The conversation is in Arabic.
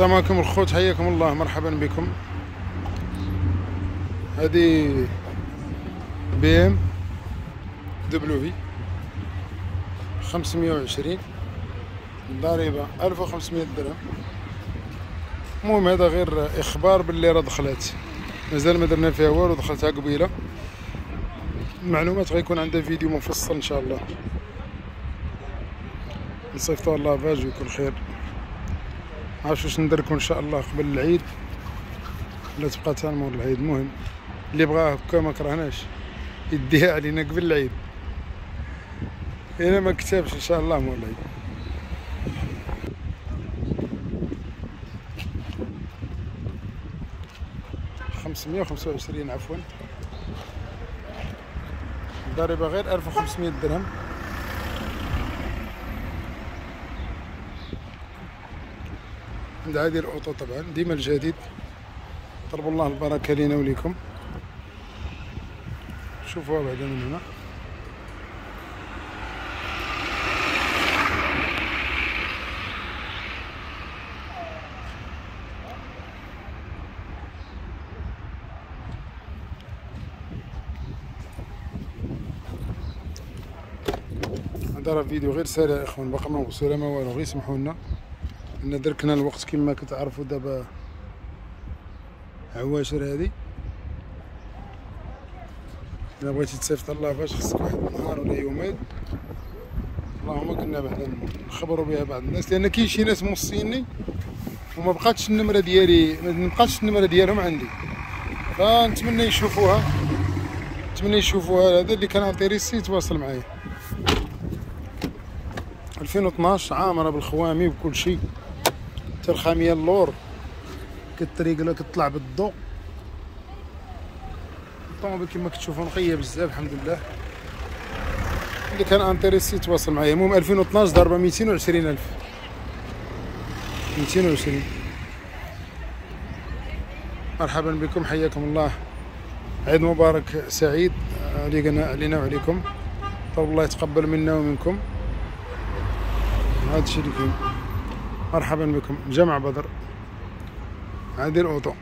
السلام عليكم الخوت حياكم الله مرحبا بكم. هذه BMW في 520 ضريبة 1500 درهم. المهم هذا غير إخبار باللي راه دخلت مازال ما درنا فيها والو دخلتها قبيلة. المعلومات غيكون عندها فيديو مفصل إن شاء الله. نصيفطوها lavage ويكون خير. عرفت واش ندركو إن شاء الله قبل العيد؟ ولا تبقى حتى مور العيد المهم اللي بغاه هكا ما كرهناش. يديها علينا قبل العيد. إلا ما كتبش إن شاء الله مور العيد. خمسمية وخمسة وعشرين عفوا. ضريبة غير ألف وخمسمية درهم. عند هذه الأوطو طبعا. ديما الجديد. طلب الله البركة لنا وليكم. شوفوها بعدا من هنا. هذا راه فيديو غير سريع إخوان. باقا ما وصلنا ما والو. غير سمحوا لنا. إن دركنا الوقت كما كتعرفوا دابا عواشر هذه إلا بغيتي تصيفط الله فاش خصك واحد النهار ولا يومين. اللهم كنا بعدا نخبروا بها بعض الناس لأن كاين شي ناس موصيني وما بقاتش النمرة ديالي ما بقاتش النمرة ديالهم عندي. فنتمنى يشوفوها نتمنى يشوفوها. هذا اللي كان intéressé يتواصل معايا. 2012 عامرة بالخوامي بكل شيء. حتى الخامية اللور. كتريقلا كتطلع بالضوء الطوموبيل كما كتشوفوا نقية بزاف الحمد لله. اللي كان intéressé يتواصل معايا. المهم 2012 ضربة 220 ألف. 220 مرحبا بكم حياكم الله. عيد مبارك سعيد. علينا علينا وعليكم. طول الله يتقبل منا ومنكم. هذا الشيء اللي كاين. مرحبا بكم. جمع بدر. هذه الاوطو